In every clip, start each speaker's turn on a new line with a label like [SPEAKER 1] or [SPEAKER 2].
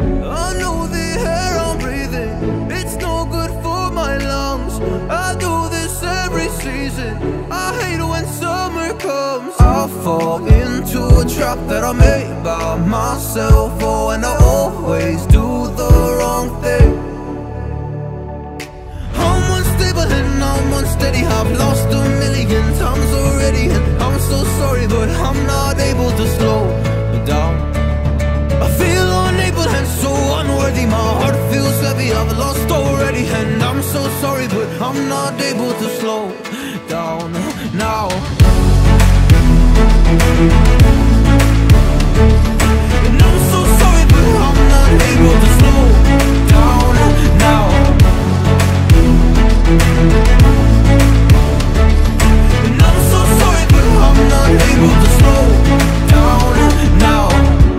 [SPEAKER 1] I know the air I'm breathing, it's no good for my lungs. I do this every season, I hate when summer comes. I fall into a trap that I made by myself, oh, and I always do the wrong thing. I'm unstable and I'm unsteady, I've lost a million times already, and I'm so sorry, but I'm not. And I'm so sorry but I'm not able to slow down now and I'm so sorry, but I'm not able to slow down now. And I'm so sorry, but I'm not able to slow down now.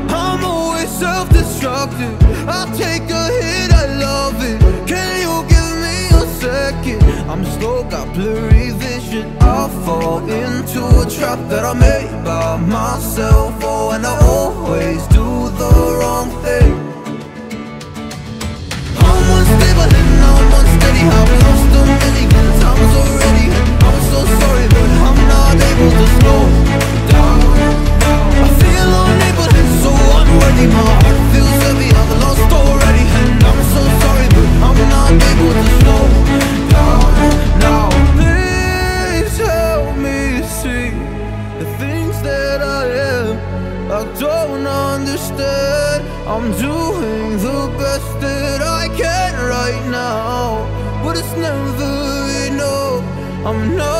[SPEAKER 1] I'm always self-destructive. I take a hit, I love it. Second? I'm slow, got blurry vision. I fall into a trap that I made by myself. Oh, and I always do the I don't understand. I'm doing the best that I can right now, but it's never enough. I'm not.